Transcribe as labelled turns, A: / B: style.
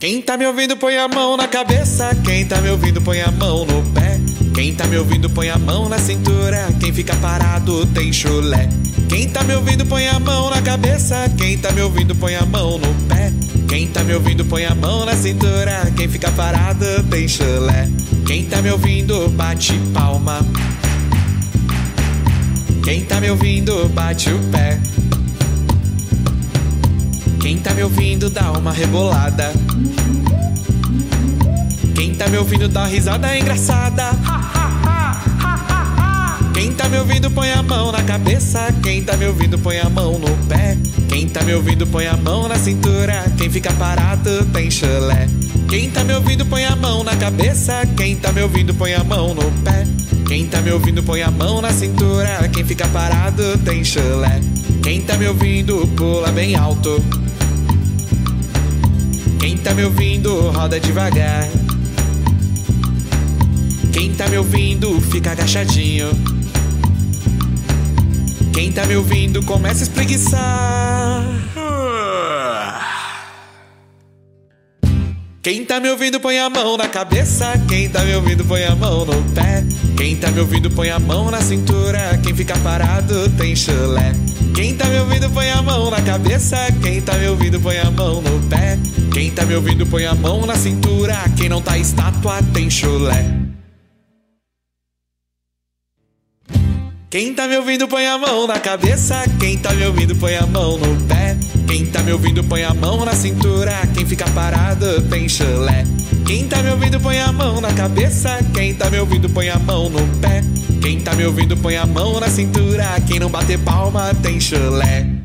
A: Quem tá me ouvindo põe a mão na cabeça, quem tá me ouvindo põe a mão no pé. Quem tá me ouvindo põe a mão na cintura, quem fica parado tem chulé. Quem tá me ouvindo põe a mão na cabeça, quem tá me ouvindo põe a mão no pé. Quem tá me ouvindo põe a mão na cintura, quem fica parado tem chulé. Quem tá me ouvindo bate palma. Quem tá me ouvindo bate o pé. Quem tá me ouvindo dá uma rebolada. Quem tá me ouvindo dá uma risada engraçada. Quem tá me ouvindo põe a mão na cabeça. Quem tá me ouvindo põe a mão no pé. Quem tá me ouvindo põe a mão na cintura. Quem fica parado tem chulé. Quem tá me ouvindo põe a mão na cabeça. Quem tá me ouvindo põe a mão no pé. Quem tá me ouvindo põe a mão na cintura. Quem fica parado tem chulé. Quem tá me ouvindo pula bem alto. Quem tá me ouvindo roda devagar. Quem tá me ouvindo fica agachadinho. Quem tá me ouvindo começa a espreguiçar. Quem tá me ouvindo põe a mão na cabeça, quem tá me ouvindo põe a mão no pé. Quem tá me ouvindo põe a mão na cintura, quem fica parado tem chulé. Quem tá me ouvindo põe a mão na cabeça, quem tá me ouvindo põe a mão no pé. Quem tá me ouvindo põe a mão na cintura, quem não tá estátua tem chulé. Quem tá me ouvindo põe a mão na cabeça, quem tá me ouvindo põe a mão no pé. Quem tá me ouvindo põe a mão na cintura, quem fica parado tem chulé. Quem tá me ouvindo põe a mão na cabeça, quem tá me ouvindo põe a mão no pé. Quem tá me ouvindo põe a mão na cintura, quem não bater palma tem chulé.